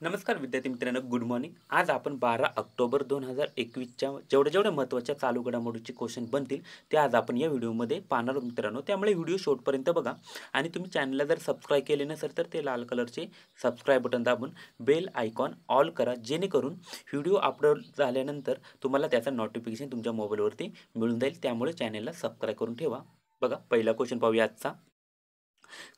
नमस्कार विद्यार्थी मित्रांनो गुड मॉर्निंग आज आपण बारा ऑक्टोबर दोन हजार एकवीसच्या जेवढ्या जेवढ्या महत्त्वाच्या चालू घडामोडीचे क्वेश्चन बनतील ते आज आपण या व्हिडिओमध्ये पाहणार आहोत मित्रांनो. त्यामुळे व्हिडिओ शेवटपर्यंत बघा. आणि तुम्ही चॅनलला जर सबस्क्राईब केले नसेल तर ते लाल कलरचे सबस्क्राईब बटन दाबून बेल आयकॉन ऑल करा जेणेकरून व्हिडिओ अपलोड झाल्यानंतर तुम्हाला त्याचं नोटिफिकेशन तुमच्या मोबाईलवरती मिळून जाईल. त्यामुळे चॅनलला सबस्क्राईब करून ठेवा. बघा पहिला क्वेश्चन पाहूया आजचा.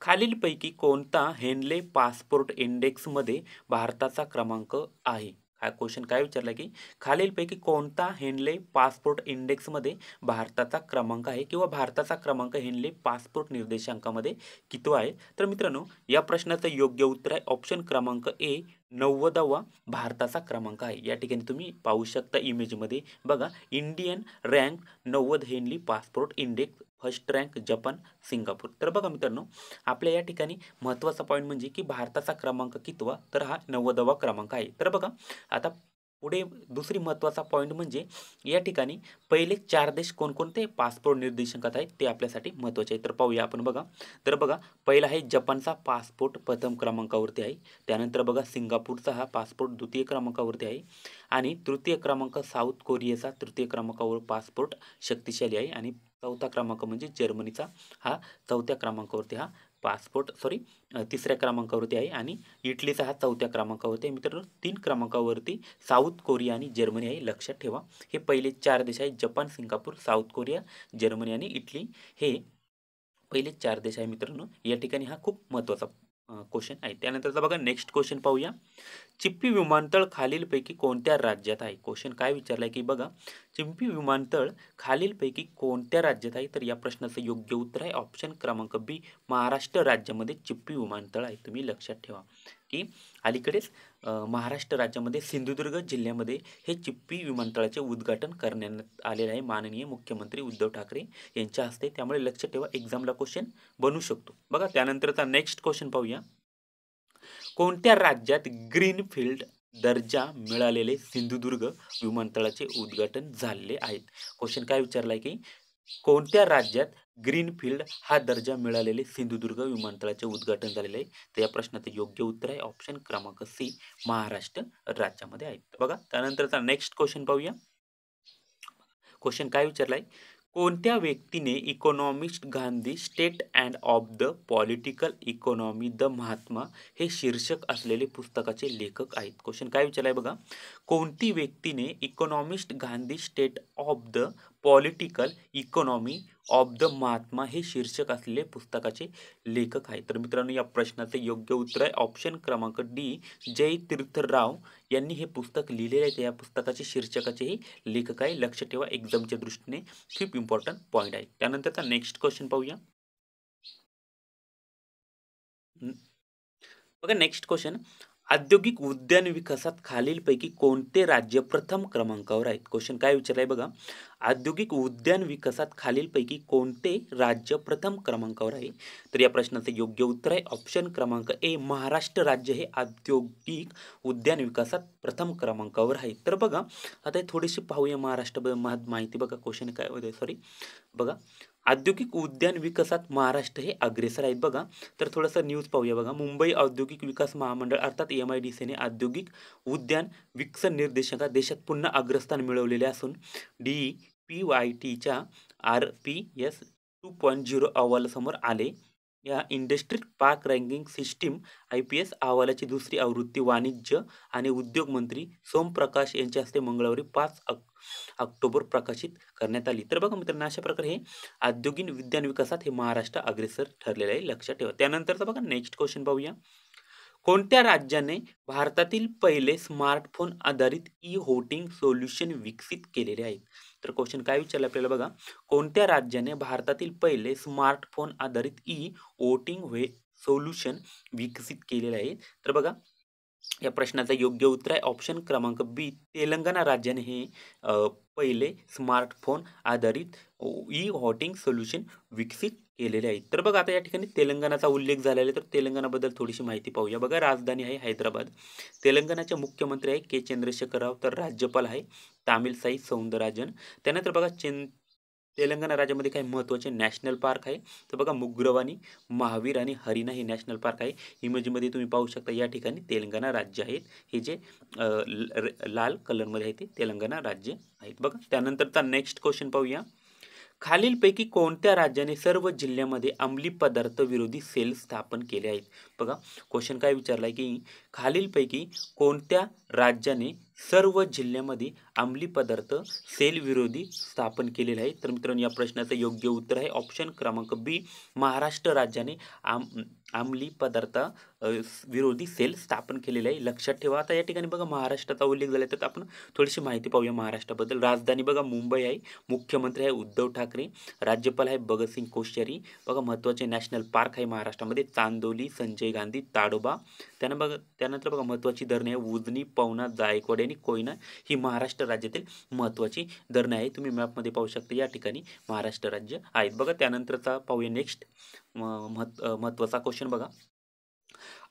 खालीलपैकी कोणता हेनले पासपोर्ट इंडेक्समध्ये भारताचा क्रमांक आहे? हा क्वेश्चन काय विचारला की खालीलपैकी कोणता हेनले पासपोर्ट इंडेक्समध्ये भारताचा क्रमांक आहे किंवा भारताचा क्रमांक हेनले पासपोर्ट निर्देशांकामध्ये किती आहे? तर मित्रांनो या प्रश्नाचं योग्य उत्तर आहे. ऑप्शन क्रमांक ए नव्वदावा भारताचा क्रमांक आहे. या ठिकाणी तुम्ही पाहू शकता इमेजमध्ये बघा इंडियन रँक नव्वद Henley passport index first rank Japan Singapore. तर बघा मित्रांनो आपल्या या ठिकाणी महत्त्वाचा पॉईंट म्हणजे की भारताचा क्रमांक कितवा? तर हा नव्वदावा क्रमांक आहे. तर बघा आता पुढे दुसरी महत्त्वाचा पॉईंट म्हणजे या ठिकाणी पहिले चार देश कोणकोणते पासपोर्ट निर्देशांकात आहेत ते आपल्यासाठी महत्त्वाचे आहे तर पाहूया आपण बघा. तर बघा पहिला आहे जपानचा पासपोर्ट प्रथम क्रमांकावरती आहे. त्यानंतर बघा सिंगापूरचा हा पासपोर्ट द्वितीय क्रमांकावरती आहे. आणि तृतीय क्रमांक साऊथ कोरियाचा तृतीय क्रमांकावर पासपोर्ट शक्तिशाली आहे. आणि चौथा क्रमांक म्हणजे जर्मनीचा हा चौथ्या क्रमांकावरती हा पासपोर्ट सॉरी तिसऱ्या क्रमांकावरती आहे आणि इटलीचा हा चौथ्या क्रमांकावरती आहे. मित्रांनो तीन क्रमांकावरती साऊथ कोरिया आणि जर्मनी आहे. लक्षात ठेवा हे पहिले चार देश आहेत Japan Singapore South Korea Germany आणि इटली. हे पहिले चार देश आहे मित्रांनो. या ठिकाणी हा खूप महत्त्वाचा क्वेश्चन आहे. त्यानंतरचा बघा नेक्स्ट क्वेश्चन पाहूया. चिप्पी विमानतळ खालीलपैकी कोणत्या राज्यात आहे? क्वेश्चन काय विचारलाय की बघा चिंपी विमानतळ खालीलपैकी कोणत्या राज्यात आहे? तर या प्रश्नाचं योग्य उत्तर आहे. ऑप्शन क्रमांक बी महाराष्ट्र राज्यामध्ये चिप्पी विमानतळ आहे. तुम्ही लक्षात ठेवा. की अलीकडेच महाराष्ट्र राज्यामध्ये सिंधुदुर्ग जिल्ह्यामध्ये हे चिप्पी विमानतळाचे उद्घाटन करण्यात आलेले आहे माननीय मुख्यमंत्री उद्धव ठाकरे यांच्या हस्ते. त्यामुळे लक्ष ठेवा एक्झामला क्वेश्चन बनू शकतो. बघा त्यानंतरचा नेक्स्ट क्वेश्चन पाहूया. कोणत्या राज्यात ग्रीनफील्ड दर्जा मिळालेले सिंधुदुर्ग विमानतळाचे उद्घाटन झालेले आहेत? क्वेश्चन काय विचारलाय की कोणत्या राज्यात ग्रीनफील्ड हा दर्जा मिळालेले सिंधुदुर्ग विमानतळाचे उद्घाटन झालेले आहे. तर या प्रश्नाचं योग्य उत्तर आहे. ऑप्शन क्रमांक सी महाराष्ट्र राज्यामध्ये आहे. बघा त्यानंतरचा नेक्स्ट क्वेश्चन पाहूया. क्वेश्चन काय विचारलाय? कोणत्या व्यक्तीने economist Gandhi state and of the political economy the Mahatma हे शीर्षक असलेले पुस्तकाचे लेखक आहेत? क्वेश्चन काय विचारलाय बघा. कोणती व्यक्तीने economist Gandhi state of the political economy of the Mahatma हे शीर्षक असलेले पुस्तकाचे लेखक आहेत. तर मित्रांनो या प्रश्नाचे योग्य उत्तर आहे. ऑप्शन क्रमांक डी जय तीर्थराव यांनी हे पुस्तक लिहिलेले आहे. या पुस्तकाचे शीर्षकाचेही लेखक आहे. लक्ष ठेवा एक्झामच्या दृष्टीने खूप इम्पॉर्टंट पॉईंट आहे. त्यानंतरचा नेक्स्ट क्वेश्चन पाहूया. बघा नेक्स्ट क्वेश्चन औद्योगिक उद्यान विकासात खालीलपैकी कोणते राज्य प्रथम क्रमांकावर आहेत? क्वेश्चन काय विचारलाय बघा. औद्योगिक उद्यान विकासात खालीलपैकी कोणते राज्य प्रथम क्रमांकावर आहे? तर या प्रश्नाचं योग्य उत्तर आहे. ऑप्शन क्रमांक ए महाराष्ट्र राज्य हे औद्योगिक उद्यान विकासात प्रथम क्रमांकावर आहे. तर बघा आता थोडीशी पाहूया महाराष्ट्र माहिती बघा. क्वेश्चन काय होते सॉरी बघा औद्योगिक उद्यान विकासात महाराष्ट्र हे अग्रेसर आहेत. बघा तर थोडंसं न्यूज पाहूया बघा. मुंबई औद्योगिक विकास महामंडळ अर्थात एम आय डी सीने औद्योगिक उद्यान विकसन निर्देशकात देशात पुन्हा अग्रस्थान मिळवलेले असून डी पी वाय टीच्या R P S two point zero अहवालासमोर आले. या industry park ranking system I P S अहवालाची दुसरी आवृत्ती वाणिज्य आणि उद्योग मंत्री सोमप्रकाश यांच्या हस्ते मंगळवारी पाच ऑक्टोबर प्रकाशित करण्यात आली. तर बघा मित्रांनो अशा प्रकारे हे औद्योगिक विज्ञान विकासात हे महाराष्ट्र अग्रेसर ठरलेलं आहे. लक्षात ठेवा. त्यानंतरचा बघा नेक्स्ट क्वेश्चन पाहूया. कोणत्या राज्याने भारतातील पहिले स्मार्टफोन आधारित ई होटिंग सोल्युशन विकसित केलेले आहेत तर क्वेश्चन काय विचारलं आपल्याला बघा? कोणत्या राज्याने भारतातील पहिले स्मार्टफोन आधारित ई वोटिंग वे सोल्युशन विकसित केलेले आहे? तर बघा या प्रश्नाचं योग्य उत्तर आहे. ऑप्शन क्रमांक बी तेलंगणा राज्याने हे पहिले स्मार्टफोन आधारित ई हॉटिंग सोल्युशन विकसित केलेले आहे. तर बघा आता या ठिकाणी तेलंगणाचा उल्लेख झालेला आहे. तर तेलंगणाबद्दल थोडीशी माहिती पाहूया. बघा राजधानी आहे हैदराबाद. तेलंगणाचे मुख्यमंत्री आहे के. चंद्रशेखर राव तर राज्यपाल आहे तामिलसाई सौंदराजन त्यानंतर बघा चेन तेलंगणा राज्यामध्ये काही महत्त्वाचे नॅशनल पार्क आहे. तर बघा मुग्रवानी महावीर आणि हरिणा हे नॅशनल पार्क आहे. इमेजमध्ये तुम्ही पाहू शकता या ठिकाणी तेलंगणा राज्य आहेत. हे जे लाल कलरमध्ये आहे ते तेलंगणा राज्य आहेत. बघा त्यानंतरचा नेक्स्ट क्वेश्चन पाहूया. खालीलपैकी कोणत्या राज्याने सर्व जिल्ह्यामध्ये अंमली पदार्थ विरोधी सेल स्थापन केले आहेत? बघा क्वेश्चन काय विचारला आहे की खालीलपैकी कोणत्या राज्याने सर्व जिल्ह्यामध्ये अंमली पदार्थ सेल विरोधी स्थापन केलेले आहे. तर मित्रांनो या प्रश्नाचं योग्य उत्तर आहे. ऑप्शन क्रमांक बी महाराष्ट्र राज्याने आम अंमली पदार्थ विरोधी सेल स्थापन केलेले आहे. लक्षात ठेवा. आता या ठिकाणी बघा महाराष्ट्राचा उल्लेख झाला तर आपण थोडीशी माहिती पाहूया महाराष्ट्राबद्दल. राजधानी बघा मुंबई आहे. मुख्यमंत्री आहे उद्धव ठाकरे. राज्यपाल आहे भगतसिंग कोश्यारी. बघा महत्त्वाचे नॅशनल पार्क आहे महाराष्ट्रामध्ये. चांदोली संजय गांधी ताडोबा. त्यानं बघा त्यानंतर बघा महत्त्वाची धरणे आहे. उजनी पवना जायकवाडी आणि कोयना ही महाराष्ट्र राज्यातील महत्त्वाची धरणे आहे तुम्ही मॅपमध्ये पाहू शकता या ठिकाणी महाराष्ट्र राज्य आहेत. बघा त्यानंतरचा पाहूया नेक्स्ट महत् महत्त्वाचा क्वेश्चन बघा.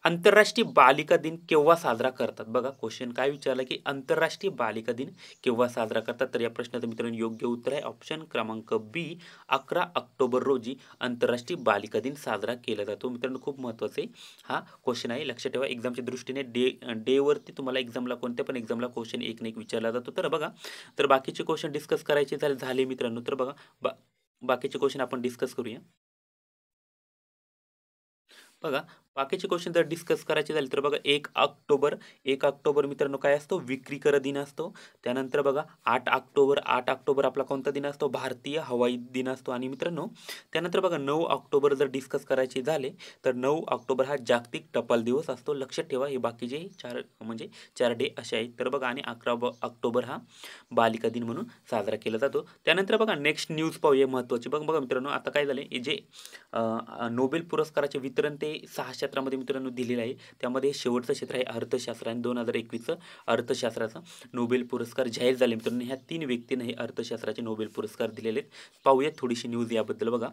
आंतरराष्ट्रीय बालिका दिन केव्हा साजरा करतात? बघा क्वेश्चन काय विचारलं की आंतरराष्ट्रीय बालिका दिन केव्हा साजरा करतात? तर या प्रश्नाचं मित्रांनो योग्य उत्तर आहे. ऑप्शन क्रमांक बी अकरा ऑक्टोबर रोजी आंतरराष्ट्रीय बालिका दिन साजरा केला जातो. मित्रांनो खूप महत्त्वाचं आहे. हा क्वेश्चन आहे. लक्षात ठेवा एक्झामच्या दृष्टीने डे डेवरती तुम्हाला एक्झामला कोणत्या पण एक्झामला क्वेश्चन एक ना एक विचारला जातो. तर बघा तर बाकीचे क्वेश्चन डिस्कस करायचे झाले झाले मित्रांनो. तर बघा बा बाकीचे क्वेश्चन आपण डिस्कस करूया. बघा बाकीचे क्वेश्चन जर डिस्कस करायचे झाले तर बघा एक ऑक्टोबर एक ऑक्टोबर मित्रांनो काय असतो? विक्री कर दिन असतो. त्यानंतर बघा आठ ऑक्टोबर आठ ऑक्टोबर आपला कोणता दिन असतो? भारतीय हवाई दिन असतो. आणि मित्रांनो त्यानंतर बघा नऊ ऑक्टोबर जर डिस्कस करायचे झाले तर नऊ ऑक्टोबर हा जागतिक टपाल दिवस असतो. लक्षात ठेवा हे बाकीचे चार म्हणजे चार डे असे आहेत. तर बघा आणि अकरा ऑक्टोबर हा बालिका दिन म्हणून साजरा केला जातो. त्यानंतर बघा नेक्स्ट न्यूज पाहूया महत्त्वाची बघ बघा मित्रांनो आता काय झाले जे नोबेल पुरस्काराचे वितरण ते सहाशे क्षेत्रामध्ये मित्रांनो दिलेलं आहे. त्यामध्ये शेवटचं क्षेत्र आहे अर्थशास्त्र आणि दोन हजार एकवीसचं अर्थशास्त्राचा नोबेल पुरस्कार जाहीर झाले. मित्रांनो ह्या तीन व्यक्तींना हे अर्थशास्त्राचे नोबेल पुरस्कार दिलेले आहेत. पाहूयात थोडीशी न्यूज याबद्दल बघा.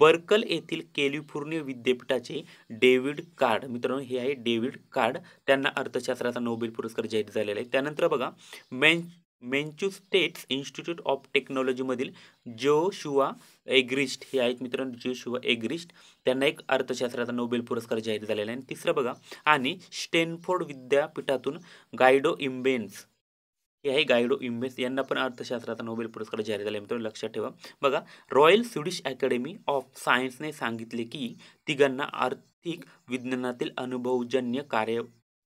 बर्कल येथील कॅलिफोर्निया विद्यापीठाचे डेव्हिड कार्ड मित्रांनो हे आहे डेव्हिड कार्ड त्यांना अर्थशास्त्राचा नोबेल पुरस्कार जाहीर झालेला आहे. त्यानंतर बघा मेन मेन्च्युस्टेट्स इन्स्टिट्यूट ऑफ टेक्नॉलॉजीमधील जो शुआ एग्रिस्ट हे आहेत मित्रांनो जो शुआ एग्रिस्ट. त्यांना एक अर्थशास्त्राचा नोबेल पुरस्कार जाहीर झालेला आहे. आणि तिसरं बघा आणि स्टेनफोर्ड विद्यापीठातून गायडो इम्बेन्स हे आहे गायडो इम्बेन्स. यांना पण अर्थशास्त्राचा नोबेल पुरस्कार जाहीर झाला आहे मित्रांनो लक्षात ठेवा. बघा रॉयल स्विडिश अकॅडमी ऑफ सायन्सने सांगितले की तिघांना आर्थिक विज्ञानातील अनुभवजन्य कार्य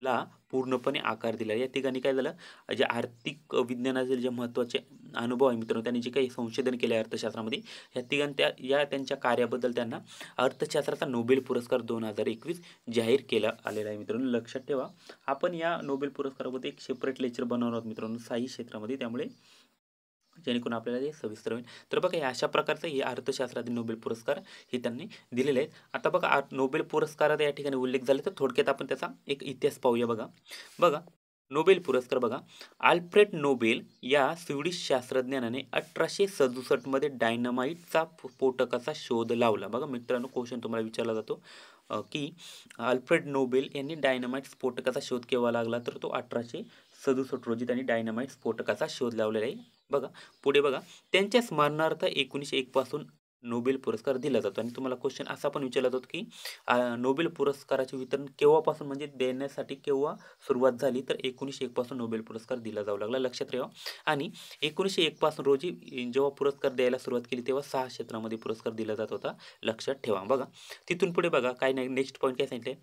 ला पूर्णपणे आकार दिला या ठिकाणी काय झालं जे आर्थिक विज्ञानाचे जे महत्त्वाचे अनुभव आहे मित्रांनो त्यांनी जे काही संशोधन केले अर्थशास्त्रामध्ये या तिघां त्या या त्यांच्या कार्याबद्दल त्यांना अर्थशास्त्राचा नोबेल पुरस्कार दोन हजार एकवीस जाहीर केला आलेला आहे मित्रांनो. लक्षात ठेवा आपण या नोबेल पुरस्कारामध्ये एक सेपरेट लेक्चर बनवणार आहोत मित्रांनो साई क्षेत्रामध्ये. त्यामुळे जेणेकरून आपल्याला ते सविस्तर होईल. तर बघा या अशा प्रकारचं हे अर्थशास्त्रातील नोबेल पुरस्कार हे त्यांनी दिलेले आहेत. आता बघा नोबेल पुरस्काराचा या ठिकाणी उल्लेख झाला तर थोडक्यात आपण त्याचा एक इतिहास पाहूया बघा. बघा नोबेल पुरस्कार बघा. आल्फ्रेड नोबेल या स्वीडिश शास्त्रज्ञानाने अठराशे सदुसष्टमध्ये डायनामाईटचा स्फोटकाचा शोध लावला. बघा मित्रांनो क्वेश्चन तुम्हाला विचारला जातो की अल्फ्रेड नोबेल यांनी डायनामाईट स्फोटकाचा शोध केव्हा लागला? तर तो अठराशे सदुसष्ट रोजी त्यांनी डायनामाईट स्फोटकाचा शोध लावलेला आहे. बघा. पुढे बघा. त्यांच्या स्मरणार्थ एकोणीसशे एकपासून नोबेल पुरस्कार दिला जातो. आणि तुम्हाला क्वेश्चन असा पण विचारला जातो की नोबेल पुरस्काराचे वितरण केव्हापासून म्हणजे देण्यासाठी केव्हा सुरुवात झाली? तर एकोणीसशे एकपासून नोबेल पुरस्कार दिला जाऊ लागला. लक्षात ठेवा. आणि एकोणीसशे एकपासून रोजी जेव्हा पुरस्कार द्यायला सुरुवात केली तेव्हा सहा क्षेत्रामध्ये पुरस्कार दिला जात होता. लक्षात ठेवा. बघा तिथून पुढे बघा काय नाही नेक्स्ट पॉईंट काय सांगितले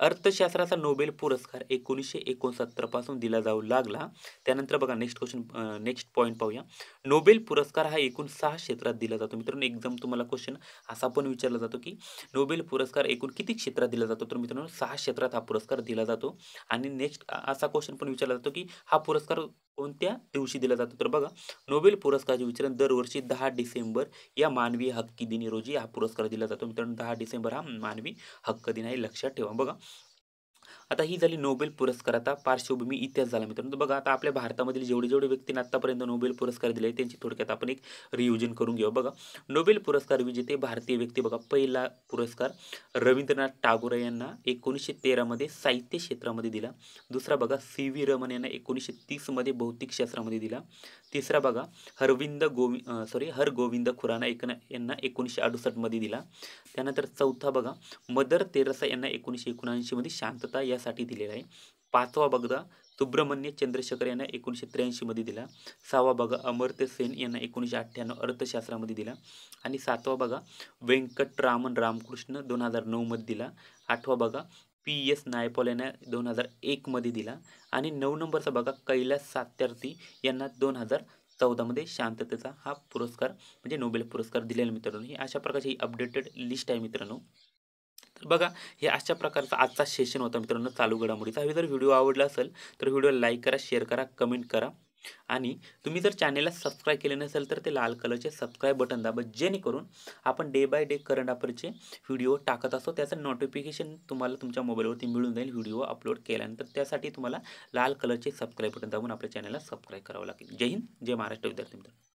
अर्थशास्त्राचा नोबेल पुरस्कार एकोणीसशे एकोणसत्तरपासून दिला जाऊ लागला. त्यानंतर बघा नेक्स्ट क्वेश्चन नेक्स्ट पॉईंट पाहूया. नोबेल पुरस्कार हा एकूण सहा क्षेत्रात दिला जातो. मित्रांनो एकदम तुम्हाला क्वेश्चन असा पण विचारला जातो की नोबेल पुरस्कार एकूण किती क्षेत्रात दिला जातो? तर मित्रांनो, सहा क्षेत्रात हा पुरस्कार दिला जातो. नेक्स्ट असा क्वेश्चन पण विचारला जातो की, हा पुरस्कार कोणत्या दिवशी दिला जातो? तर बघा नोबेल पुरस्काराचे वितरण दरवर्षी दहा डिसेंबर या मानवी हक्की दिनी रोजी हा पुरस्कार दिला जातो. मित्रांनो, दहा डिसेंबर हा मानवी हक्क दिन आहे, लक्षात ठेवा. बघा आता ही झाली नोबेल पुरस्कार. आता पार्श्वभूमी इतिहास झाला मित्रांनो. बघा आता आपल्या भारतामधील जेवढे जेवढे व्यक्तींना आतापर्यंत नोबेल पुरस्कार दिले त्यांची थोडक्यात आपण एक रियुजन करून घेऊ. बघा नोबेल पुरस्कार विजेते भारतीय व्यक्ती बघा पहिला पुरस्कार रवींद्रनाथ टागोर यांना एकोणीसशे तेरामध्ये साहित्य क्षेत्रामध्ये दिला. दुसरा बघा सी व्ही रमन यांना एकोणीसशे तीसमध्ये भौतिक शास्त्रामध्ये दिला. तिसरा बघा हरविंद गोवि सॉरी हर गोविंद खुराना एकना यांना एकोणीसशे अडुसष्टमध्ये दिला. त्यानंतर चौथा बघा मदर तेरसा यांना एकोणीसशे एकोणऐंशीमध्ये शांतता यासाठी दिलेला आहे. पाचवा बघा सुब्रमण्य चंद्रशेखर यांना एकोणीसशे त्र्याऐंशीमध्ये दिला. सहावा बघा अमर्त्य सेन यांना एकोणीसशे अठ्ठ्याण्णव अर्थशास्त्रामध्ये दिला. आणि सातवा बघा व्यंकटरामन रामकृष्ण दोन हजार नऊमध्ये दिला. आठवा बघा पी एस नायपॉल यांना दोन हजार एकमध्ये दिला. आणि नऊ नंबरचा बघा कैलास सात्यार्थी यांना दोन हजार चौदामध्ये शांततेचा हा पुरस्कार म्हणजे नोबेल पुरस्कार दिलेला मित्रांनो. ही अशा प्रकारची ही अपडेटेड लिस्ट आहे मित्रांनो. तर हे अशा प्रकारचा आजचा सेशन होता मित्रांनो, चालू घडामोडीचा. हा जर व्हिडिओ आवडला असेल, तर व्हिडिओ करा शेअर करा कमेंट करा. आणि तुम्ही जर चॅनेलला सबस्क्राईब केले नसेल, तर ते लाल कलरचे सबस्क्राईब बटन दाबा, जेणेकरून आपण डे बाय डे करंट अफेअरचे व्हिडिओ टाकत असतो. त्याचं नोटिफिकेशन तुम्हाला तुमच्या मोबाईलवरती मिळून जाईल व्हिडिओ अपलोड त्यासाठी तुम्हाला लाल कलरचे सबस्क्राईब बटन दाबून आपल्या चॅनलला सबस्क्राईब करावं लागेल. जय हिंद, जय महाराष्ट्र, विद्यार्थी मित्र.